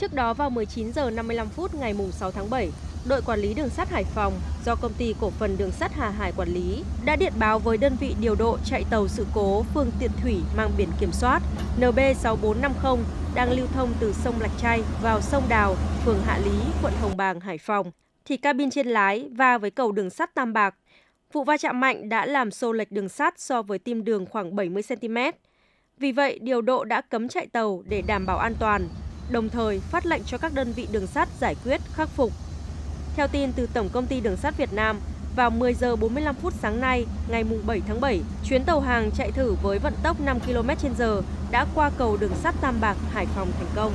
Trước đó vào 19 giờ 55 phút ngày 6 tháng 7, đội quản lý đường sắt Hải Phòng do công ty cổ phần đường sắt Hà Hải quản lý đã điện báo với đơn vị điều độ chạy tàu sự cố phương tiện thủy mang biển kiểm soát NB6450 đang lưu thông từ sông Lạch Tray vào sông Đào, phường Hạ Lý, quận Hồng Bàng, Hải Phòng thì cabin trên lái va với cầu đường sắt Tam Bạc. Vụ va chạm mạnh đã làm xô lệch đường sắt so với tim đường khoảng 70 cm. Vì vậy, điều độ đã cấm chạy tàu để đảm bảo an toàn, đồng thời phát lệnh cho các đơn vị đường sắt giải quyết, khắc phục. Theo tin từ Tổng công ty Đường sắt Việt Nam, vào 10 giờ 45 phút sáng nay, ngày 7 tháng 7, chuyến tàu hàng chạy thử với vận tốc 5 km/h đã qua cầu đường sắt Tam Bạc, Hải Phòng thành công.